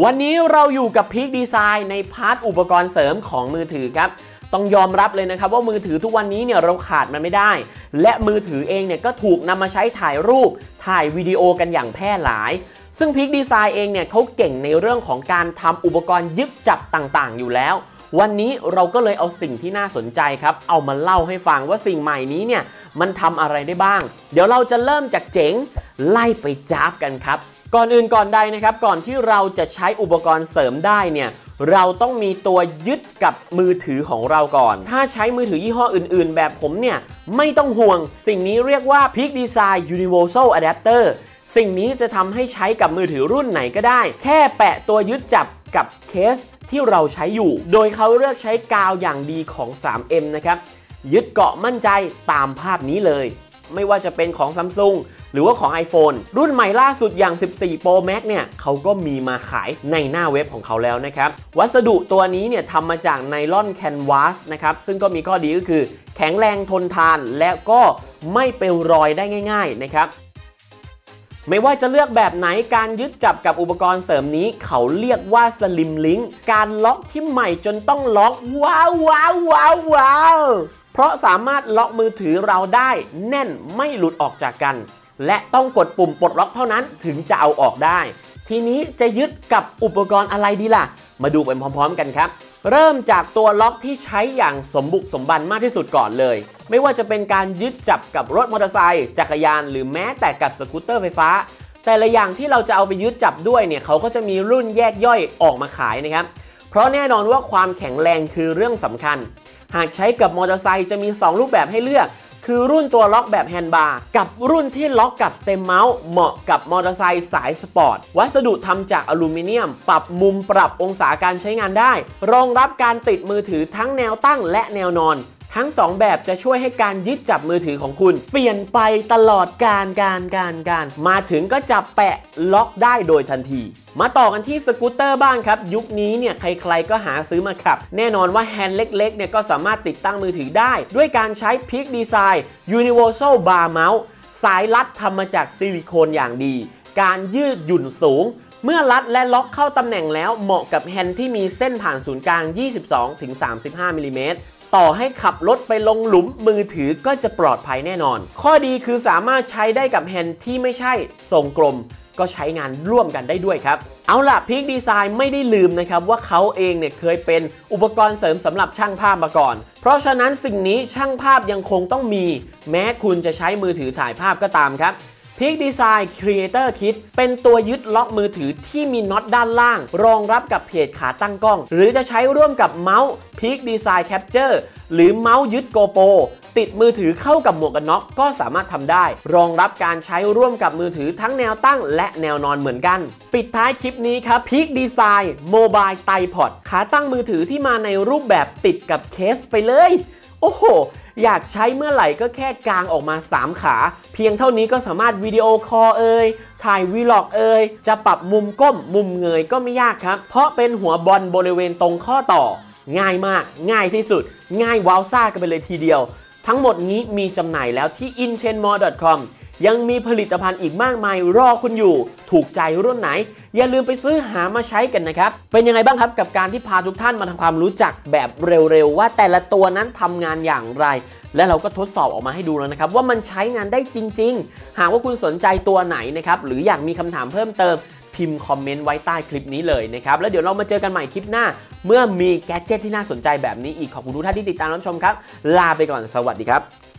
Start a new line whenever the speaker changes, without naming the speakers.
วันนี้เราอยู่กับ Peak Design ใน part อุปกรณ์เสริมของมือถือครับ ต้องยอมรับเลยนะครับว่ามือถือทุกวันนี้เนี่ยเราขาดมันไม่ได้ และมือถือเองเนี่ยก็ถูกนำมาใช้ถ่ายรูป ถ่ายวิดีโอกันอย่างแพร่หลาย ซึ่ง Peak Design เองเนี่ยเขาเก่งในเรื่องของการทำอุปกรณ์ยึดจับต่างๆ อยู่แล้ว วันนี้เราก็เลยเอาสิ่งที่น่าสนใจครับ เอามาเล่าให้ฟังว่าสิ่งใหม่นี้เนี่ยมันทำอะไรได้บ้าง เดี๋ยวเราจะเริ่มจากเจ๋งไล่ไปจ้าบกันครับ ก่อนอื่นก่อนใดนะครับ ก่อนที่เราจะใช้อุปกรณ์เสริมได้เนี่ยเราต้องมีตัวยึดกับมือถือของเราก่อน ถ้าใช้มือถือยี่ห้ออื่น ๆ แบบผมเนี่ย ไม่ต้องห่วง สิ่งนี้เรียกว่า Peak Design Universal Adapter สิ่งนี้จะทำให้ใช้กับมือถือรุ่นไหนก็ได้ แค่แปะตัวยึดจับกับเคสที่เราใช้อยู่ โดยเขาเลือกใช้กาวอย่างดีของ 3M นะครับ ยึดเกาะมั่นใจตามภาพนี้เลย ไม่ว่าจะเป็นของ Samsung หรือว่าของ iPhone รุ่นใหม่ล่าสุดอย่าง 14 Pro Max เนี่ยเขาก็มีมาขายในหน้าเว็บของเขาแล้วนะครับ วัสดุตัวนี้เนี่ยทำมาจากไนลอนแคนวาสนะครับ ซึ่งก็มีข้อดีก็คือ แข็งแรงทนทานและก็ไม่เป็นรอยได้ง่าย ๆ นะครับไม่ว่าจะเลือกแบบไหนการยึดจับกับอุปกรณ์เสริมนี้ เขาเรียกว่าสลิมลิงการล็อกที่ใหม่จนต้องล็อกว้าวว้าวว้าวว้าวเพราะสามารถล็อกมือถือเราได้แน่นไม่หลุดออกจากกัน และต้องกดปุ่มปลดล็อกเท่านั้นถึงจะเอาออกได้ ทีนี้จะยึดกับอุปกรณ์อะไรดีล่ะ มาดูไปพร้อม ๆ กันครับ เริ่มจากตัวล็อกที่ใช้อย่างสมบุกสมบันมากที่สุดก่อนเลย ไม่ว่าจะเป็นการยึดจับกับรถมอเตอร์ไซค์จักรยาน หรือแม้แต่กับสกูตเตอร์ไฟฟ้า แต่ละอย่างที่เราจะเอาไปยึดจับด้วยเนี่ยเขาก็จะมีรุ่นแยกย่อยออกมาขายนะครับเพราะแน่นอนว่าความแข็งแรงคือเรื่องสำคัญ หากใช้กับมอเตอร์ไซค์จะมี 2 รูปแบบให้เลือก คือรุ่นตัวล็อกแบบ handlebar กับรุ่นที่ล็อกกับ stem mount เหมาะกับมอเตอร์ไซค์สายสปอร์ต วัสดุทำจากอลูมิเนียม ปรับมุมปรับองศาการใช้งานได้ รองรับการติดมือถือทั้งแนวตั้งและแนวนอน ทั้ง 2 แบบจะช่วยให้การยึดจับมือถือของคุณ เปลี่ยนไปตลอดการการการการมาถึงก็จับแปะล็อกได้โดยทันที มาต่อกันที่สกูตเตอร์บ้างครับ ยุคนี้เนี่ยใครๆก็หาซื้อมาขับ แน่นอนว่าแฮนด์เล็กๆเนี่ยก็สามารถติดตั้งมือถือได้ ด้วยการใช้ Peak Design Universal Bar Mount สายรัดทำมาจากซิลิโคนอย่างดี การยืดหยุ่นสูงเมื่อรัดและล็อกเข้าตำแหน่งแล้วเหมาะกับแฮนด์ที่มีเส้นผ่านศูนย์กลาง 22-35มิลลิเมตร ต่อให้ขับรถไปลงหลุมมือถือก็จะปลอดภัยแน่นอน ข้อดีคือสามารถใช้ได้กับแฮนด์ที่ไม่ใช่ทรงกลมก็ใช้งานร่วมกันได้ด้วยครับ เอาล่ะพีคดีไซน์ไม่ได้ลืมนะครับ ว่าเขาเองเนี่ยเคยเป็นอุปกรณ์เสริมสำหรับช่างภาพมาก่อน เพราะฉะนั้นสิ่งนี้ช่างภาพยังคงต้องมี แม้คุณจะใช้มือถือถ่ายภาพก็ตามครับ Peak Design Creator Kit เป็นตัวยึดล็อกมือถือที่มีน็อตด้านล่าง รองรับกับเพจขาตั้งกล้อง หรือจะใช้ร่วมกับเมาส์ Peak Design Capture หรือเมาส์ยึด GoPro ติดมือถือเข้ากับหมวกกันน็อกก็สามารถทำได้ รองรับการใช้ร่วมกับมือถือทั้งแนวตั้งและแนวนอนเหมือนกัน ปิดท้ายคลิปนี้ครับ Peak Design Mobile Tripod ขาตั้งมือถือที่มาในรูปแบบติดกับเคสไปเลย โอ้โห อยากใช้เมื่อไหร่ก็แค่กางออกมา 3 ขา เพียงเท่านี้ก็สามารถวิดีโอคอลเอ่ยถ่ายวีล็อกเอ่ยจะปรับมุมก้มมุมเงยก็ไม่ยากครับ เพราะเป็นหัวบอลบริเวณตรงข้อต่อ ง่ายมาก ง่ายที่สุด ง่ายวาวซ่ากันไปเลยทีเดียว ทั้งหมดนี้มีจำหน่ายแล้วที่ intenmore.com ยังมีผลิตภัณฑ์อีกมากมายรอคุณอยู่ ถูกใจรุ่นไหน อย่าลืมไปซื้อหามาใช้กันนะครับ เป็นยังไงบ้างครับกับการที่พาทุกท่านมาทำความรู้จักแบบเร็วๆ ว่าแต่ละตัวนั้นทำงานอย่างไร และเราก็ทดสอบออกมาให้ดูแล้วนะครับ ว่ามันใช้งานได้จริง ๆ หากว่าคุณสนใจตัวไหนนะครับหรืออยากมีคำถามเพิ่มเติมพิมพ์คอมเมนต์ไว้ใต้คลิปนี้เลยนะครับ แล้วเดี๋ยวเรามาเจอกันใหม่คลิปหน้า เมื่อมีแกดเจิตที่น่าสนใจแบบนี้อีกขอบคุณทุกท่านที่ติดตามรับชมครับ ลาไปก่อนสวัสดีครับ